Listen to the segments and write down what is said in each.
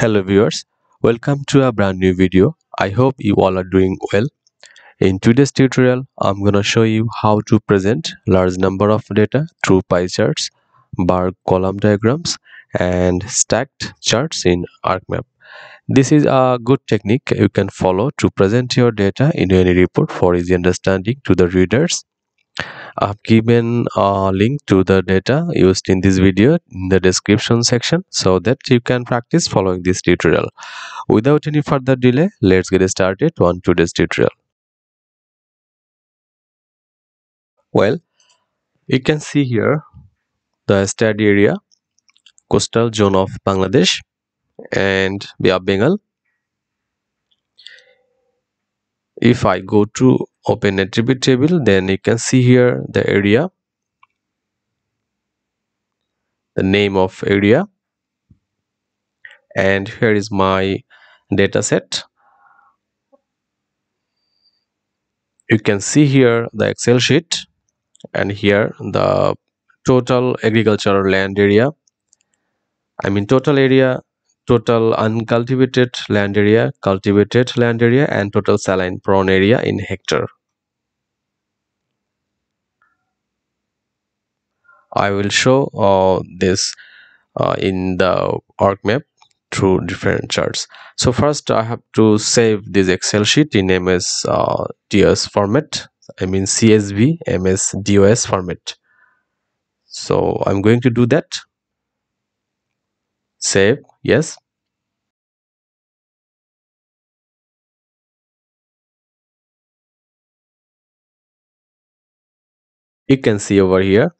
Hello viewers, welcome to a brand new video. I hope you all are doing well. In today's tutorial, I'm gonna show you how to present large number of data through pie charts, bar column diagrams, and stacked charts in ArcMap. This is a good technique you can follow to present your data in any report for easy understanding to the readers. I've given a link to the data used in this video in the description section so that you can practice following this tutorial. Without any further delay, let's get started on today's tutorial. Well, you can see here the study area, coastal zone of Bangladesh and of Bengal. If I go to open attribute table, then you can see here the area, the name of area, and here is my data set. You can see here the Excel sheet and here the total agricultural land area. I mean total area total uncultivated land area, cultivated land area, and total saline prone area in hectare. I will show uh, this uh, in the ArcMap through different charts. So first I have to save this Excel sheet in MS uh, DOS format. I mean CSV MS DOS format. So I'm going to do that. Save yes you can see over here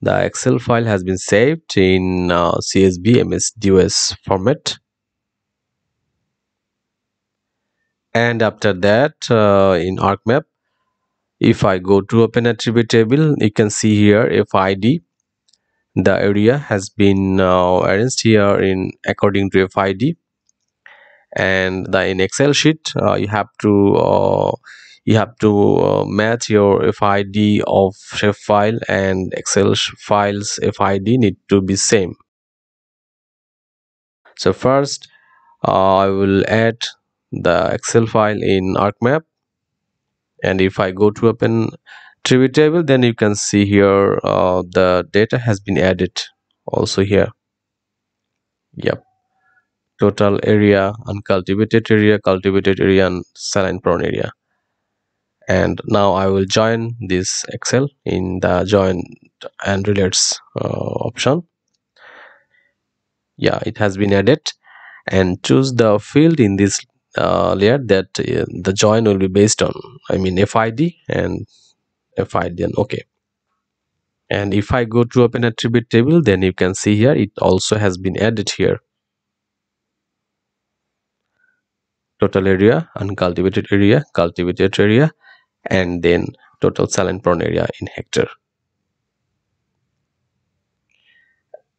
the excel file has been saved in uh, csv msdos format. And after that uh, in arcmap if i go to open attribute table you can see here fid the area has been uh, arranged here in according to fid and the in excel sheet uh, you have to uh, you have to uh, match your fid of file and excel files fid need to be same. So first uh, i will add the excel file in arcmap and if i go to open attribute table then you can see here uh, the data has been added also here. Yep. Total area uncultivated area cultivated area and saline prone area and now I will join this Excel in the join and relates uh, option. Yeah it has been added. And choose the field in this uh, layer that uh, the join will be based on I mean FID and FID and okay. And if I go to open attribute table then you can see here it also has been added here. Total area uncultivated area cultivated area and then total saline prone area in hectare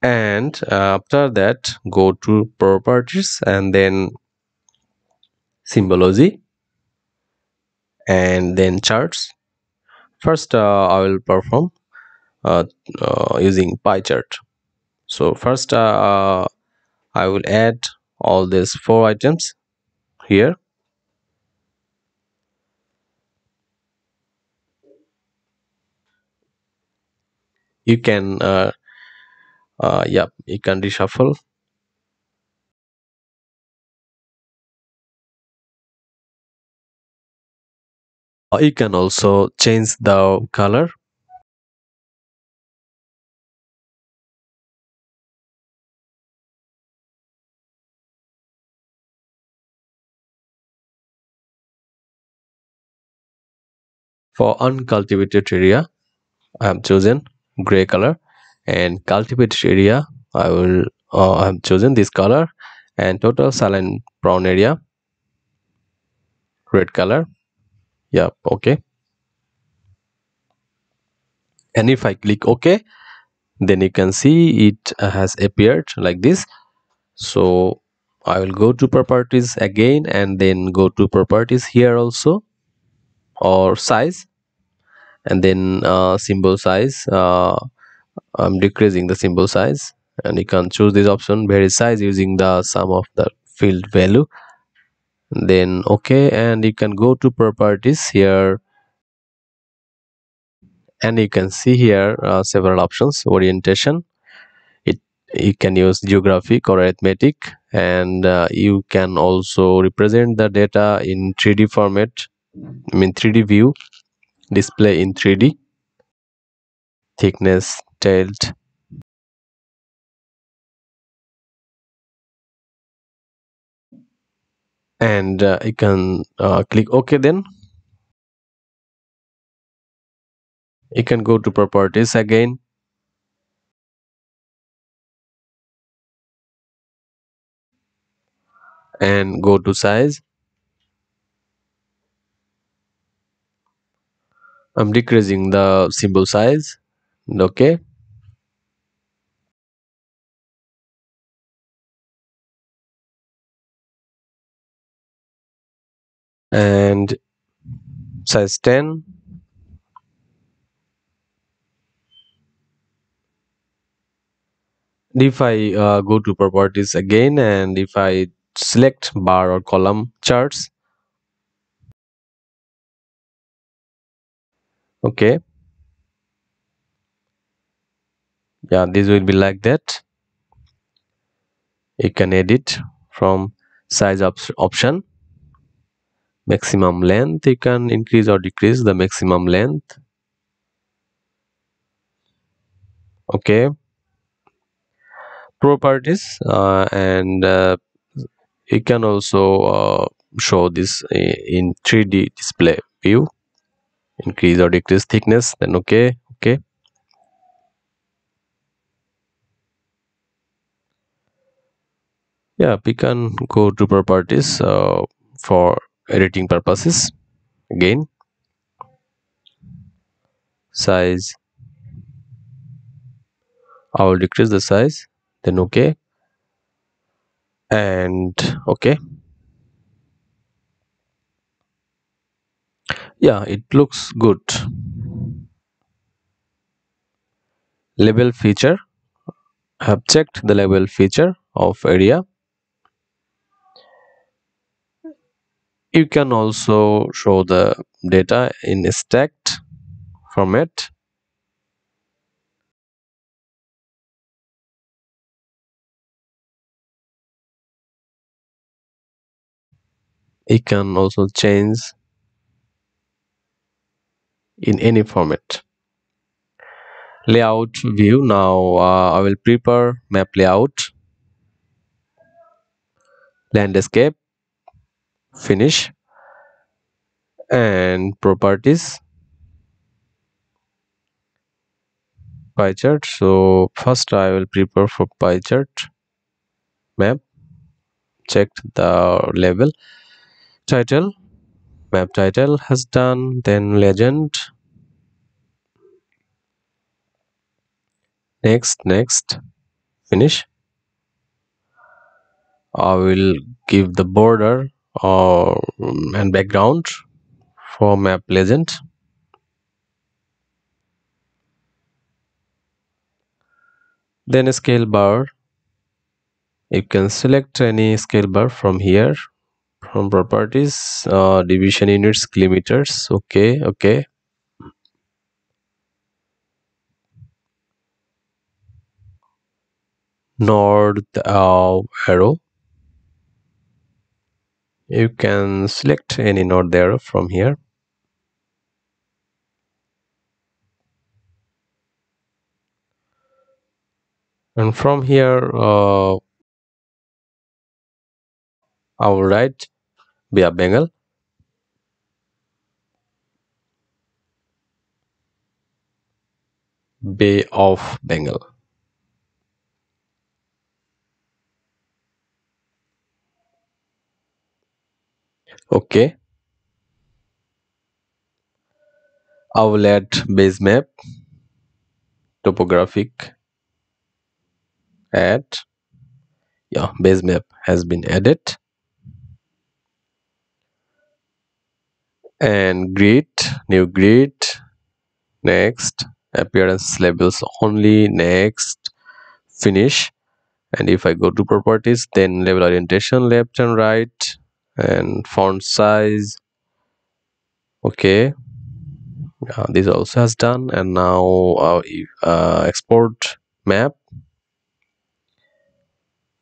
and uh, after that go to properties and then symbology and then charts. First uh, i will perform uh, uh using pie chart. So first uh, i will add all these four items here you can uh, uh, yeah you can reshuffle. Uh, you can also change the color. For uncultivated area I have chosen gray color. And cultivated area I will uh, I have chosen this color. And total saline prone area red color. Yeah okay. And if I click OK then you can see it has appeared like this. So I will go to properties again and then go to properties here also. Or size and then uh, symbol size uh, I'm decreasing the symbol size and you can choose this option vary size using the sum of the field value. Then okay and you can go to properties here. And you can see here uh, several options orientation. It you can use geographic or arithmetic and uh, you can also represent the data in 3d format i mean 3d view display in 3d thickness tilt. And uh, you can uh, click ok then. You can go to properties again. And go to size I'm decreasing the symbol size. Okay. And size 10 if I uh, go to properties again and if I select bar or column charts okay. Yeah this will be like that. You can edit from size op option. Maximum length you can increase or decrease the maximum length. Okay. Properties uh, and uh, you can also uh, show this in 3d display view increase or decrease thickness then okay okay. Yeah we can go to properties uh, for editing purposes again. Size. I will decrease the size then okay. And okay yeah it looks good. Label feature. I have checked the label feature of area. You can also show the data in stacked format. You can also change in any format. Layout view. Now uh, I will prepare map layout. Landscape. Finish. And properties. Pie chart. So first I will prepare for pie chart. Map. Check the level. Title map title has done then legend. Next next. Finish. I will give the border or and background for map legend. Then scale bar. You can select any scale bar from here properties uh, division units kilometers. Okay okay. North uh, arrow. You can select any north arrow from here. And from here uh, will write Bay of Bengal Bay of Bengal okay add base map. Topographic. Add yeah base map has been added and grid new grid next appearance labels only next finish. And if I go to properties then label orientation left and right and font size. Okay. Uh, this also has done. And now uh, uh, export map.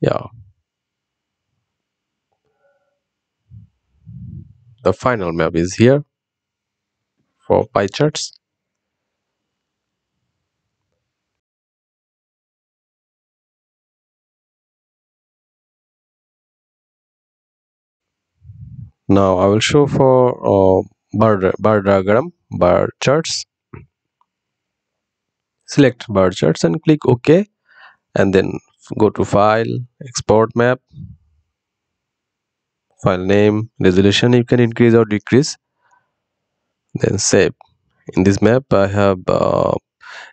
Yeah the final map is here for pie charts. Now I will show for uh, bar, bar diagram bar charts. Select bar charts and click OK and then go to file export map file name resolution you can increase or decrease. Then save. In this map I have uh,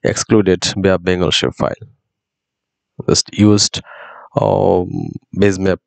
excluded Bay of file. Just used um, base map